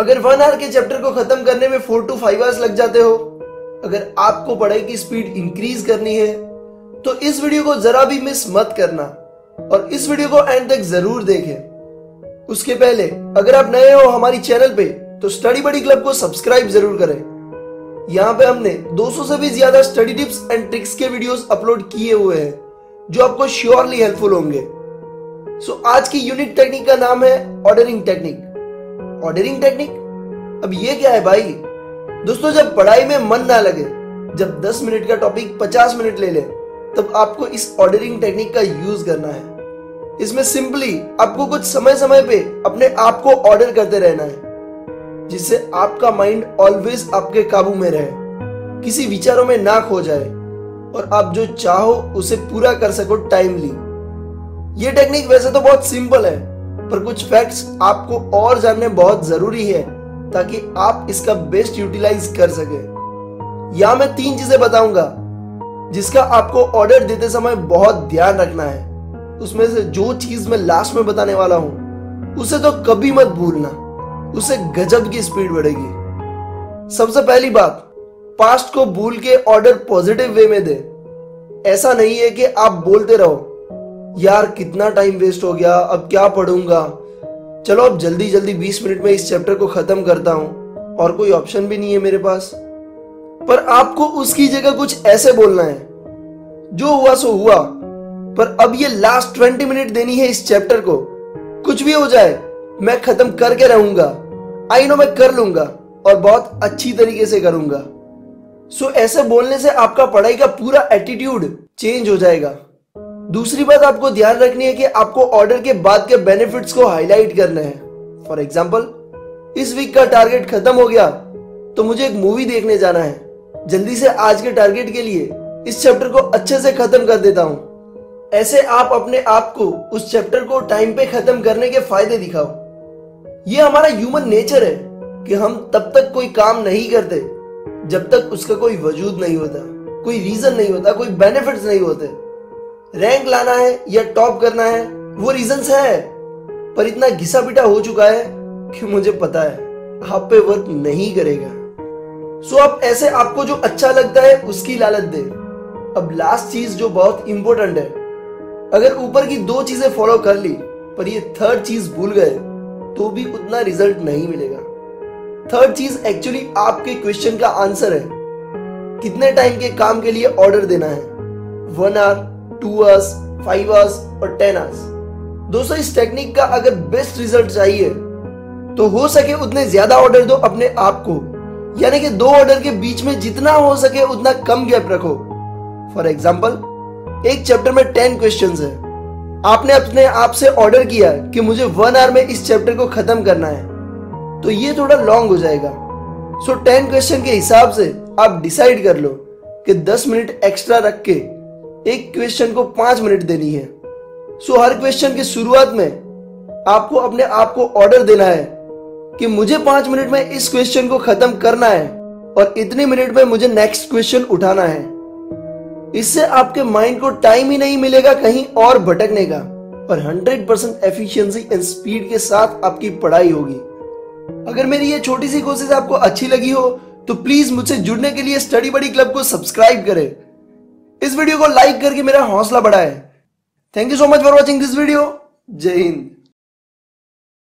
अगर one hour के chapter को खत्म करने में फोर टू फाइव आवर्स लग जाते हो अगर आपको पढ़ाई की स्पीड इंक्रीज करनी है तो इस वीडियो को जरा भी मिस मत करना और इस वीडियो को एंड तक ज़रूर देखें। उसके पहले अगर आप नए हो हमारी चैनल पे तो स्टडी बडी क्लब को सब्सक्राइब ज़रूर करें। यहाँ पे हमने 200 से भी ज़्यादा स्टडी टिप्स एंड ट्रिक्स के वीडियोस अपलोड किए हुए हैं जो आपको श्योरली हेल्पफुल होंगे। सो so, आज की यूनिक टेक्निक का नाम है ऑर्डरिंग टेक्निक ऑर्डरिंग टेक्निक अब ये क्या है भाई? दोस्तों, जब पढ़ाई में मन ना लगे, जब 10 मिनट का टॉपिक 50 मिनट ले ले, तब आपको इस ऑर्डरिंग टेक्निक का यूज़ करना है। इसमें सिंपली आपको कुछ समय समय पे अपने आप को ऑर्डर करते रहना है, जिससे आपका माइंड ऑलवेज आपके काबू में रहे, किसी विचारों में ना खो जाए, और आप जो चाहो उसे पूरा कर सको टाइमली ये टेक्निक वैसे तो बहुत सिंपल है, पर कुछ फैक्ट्स आपको और जानने बहुत ज़रूरी है। ताकि आप इसका बेस्ट यूटिलाइज कर सके। या मैं तीन चीज़ें बताऊँगा, जिसका आपको ऑर्डर देते समय बहुत ध्यान रखना है। उसमें से जो चीज़ मैं लास्ट में बताने वाला हूँ, उसे तो कभी मत भूलना। उसे गजब की स्पीड बढ़ेगी। सबसे पहली बात पास्ट को भूल के ऑर्डर पॉजिटिव वे में दे। ऐसा नहीं है कि आप बोलते रहो, यार कितना टाइम वेस्ट हो गया, अब क्या पढ़ूँगा? चलो अब जल्दी जल्दी 20 मिनट में इस चैप्टर को खत्म करता हूँ, और कोई ऑप्शन भी नहीं है मेरे पास। पर आपको उसकी जगह कुछ ऐसे बोलना है। जो हुआ सो हुआ, पर अब ये लास्ट ट्वेंटी मिनट देनी है इस चैप्टर को। कुछ भी हो जाए, मैं खत्म करके रहूँगा। आई नो मैं कर लूँगा, और बहुत अच्छी तरीके से करूँगा। सो ऐसे बोलने से आपका पढ़ाई का पूरा एटीट्यूड चेंज हो जाएगा। दूसरी बात आपको ध्यान रखनी है कि आपको ऑर्डर के बाद के बेनिफिट्स को हाईलाइट करना है। फॉर एग्ज़ाम्पल इस वीक का टारगेट खत्म हो गया तो मुझे एक मूवी देखने जाना है। जल्दी से आज के टारगेट के लिए इस चैप्टर को अच्छे से खत्म कर देता हूँ। ऐसे आप अपने आप को उस चैप्टर को टाइम पे खत्म करने के फ़ायदे दिखाओ। ये हमारा ह्यूमन नेचर है कि हम तब तक कोई काम नहीं करते जब तक उसका कोई वजूद नहीं होता, कोई रीजन नहीं होता, कोई बेनिफिट्स नहीं होते। रैंक लाना है या टॉप करना है, वो रीजन है। पर इतना घिसा पिटा हो चुका है कि मुझे पता है, आप पे वर्क नहीं करेगा। सो आप ऐसे आपको जो अच्छा लगता है, उसकी लालच दे। अब लास्ट चीज़ जो बहुत इंपॉर्टेंट है, अगर ऊपर की दो चीज़ें फॉलो कर ली, पर ये थर्ड चीज़ भूल गए तो भी उतना रिज़ल्ट नहीं मिलेगा। थर्ड चीज़ एक्चुअली आपके क्वेश्चन का आंसर है। कितने टाइम के काम के लिए ऑर्डर देना है? One hour two hours five hours और टेन आवर्स दोस्तों, इस टेक्निक का अगर बेस्ट रिज़ल्ट चाहिए तो हो सके उतने ज़्यादा ऑर्डर दो अपने आप को। यानी कि दो ऑर्डर के बीच में जितना हो सके उतना कम गैप रखो। फॉर एग्ज़ाम्पल एक चैप्टर में टेन क्वेश्चन है। आपने अपने आप से ऑर्डर किया कि मुझे वन आवर में इस चैप्टर को खत्म करना है। तो ये थोड़ा लॉन्ग हो जाएगा। सो टेन क्वेश्चन के हिसाब से आप डिसाइड कर लो कि दस मिनट एक्स्ट्रा रख के एक क्वेश्चन को पाँच मिनट देनी है। सो हर क्वेश्चन की शुरुआत में आपको अपने आप को ऑर्डर देना है कि मुझे पाँच मिनट में इस क्वेश्चन को खत्म करना है और इतने मिनट में मुझे नेक्स्ट क्वेश्चन उठाना है। इससे आपके माइंड को टाइम ही नहीं मिलेगा, कहीं और भटकने का। और 100% परसेंट एफिशियंसी एंड स्पीड के साथ आपकी पढ़ाई होगी। अगर मेरी ये छोटी सी कोशिश आपको अच्छी लगी हो तो प्लीज़ मुझसे जुड़ने के लिए स्टडी बडी क्लब को सब्सक्राइब करें। इस वीडियो को लाइक करके मेरा हौसला बढ़ाए। Thank you so much for watching this video जय हिंद।